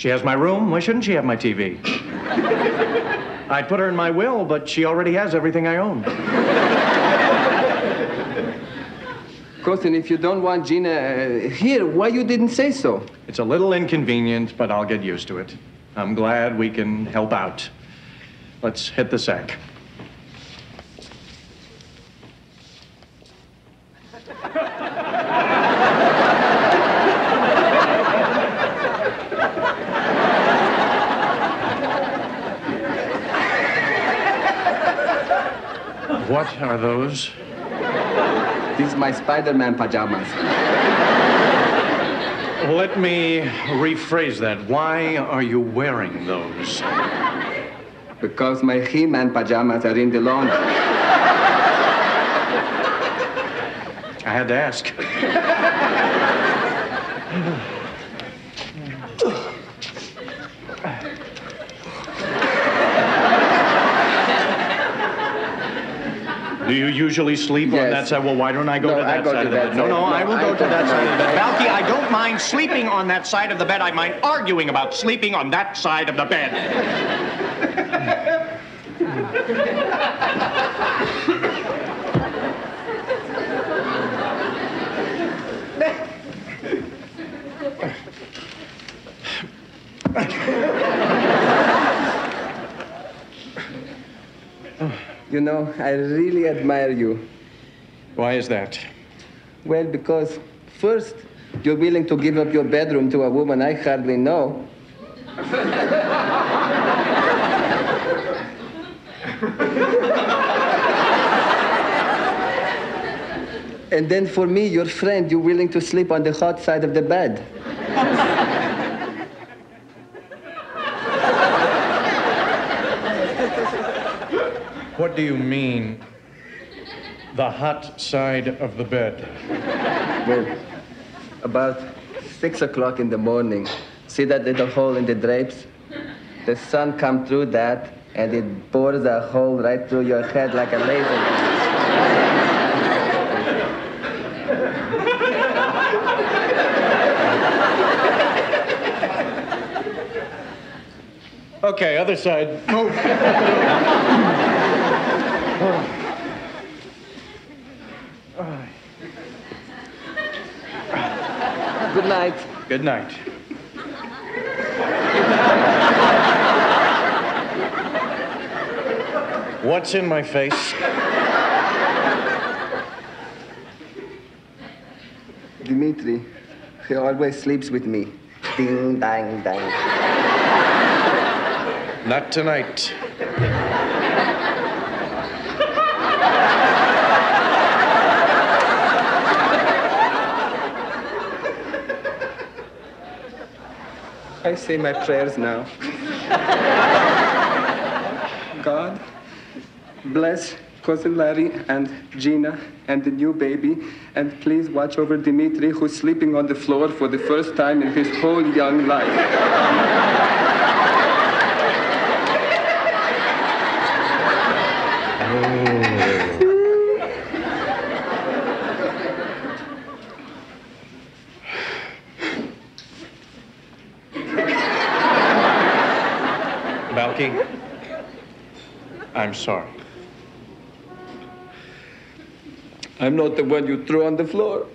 She has my room. Why shouldn't she have my TV? I'd put her in my will, but she already has everything I own. Cousin, if you don't want Gina uh, here, why you didn't say so? It's a little inconvenient, but I'll get used to it. I'm glad we can help out. Let's hit the sack. What are those? These are my Spider-Man pajamas. Let me rephrase that. Why are you wearing those? Because my He-Man pajamas are in the laundry. I had to ask. Do you usually sleep on that side? Well, why don't I go No, to that go side to of the bed? No, no, No, I will I go to that side of the bed. mind. Balki, I don't mind sleeping on that side of the bed. I mind arguing about sleeping on that side of the bed. You know, I really admire you. Why is that? Well, because first, you're willing to give up your bedroom to a woman I hardly know. and then for me, your friend, you're willing to sleep on the hot side of the bed. What do you mean, the hot side of the bed? Well, about six o'clock in the morning, see that little hole in the drapes? The sun come through that, and it bores a hole right through your head like a laser. Okay, other side. Move. Good night. Good night. What's in my face? Dimitri, he always sleeps with me. Ding, dang, dang. Not tonight. I say my prayers now. God, bless cousin Larry and Gina and the new baby, and please watch over Dimitri, who's sleeping on the floor for the first time in his whole young life. Oh. I'm sorry. I'm not the one you threw on the floor.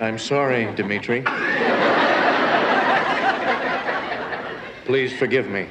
I'm sorry, Dimitri. Please forgive me.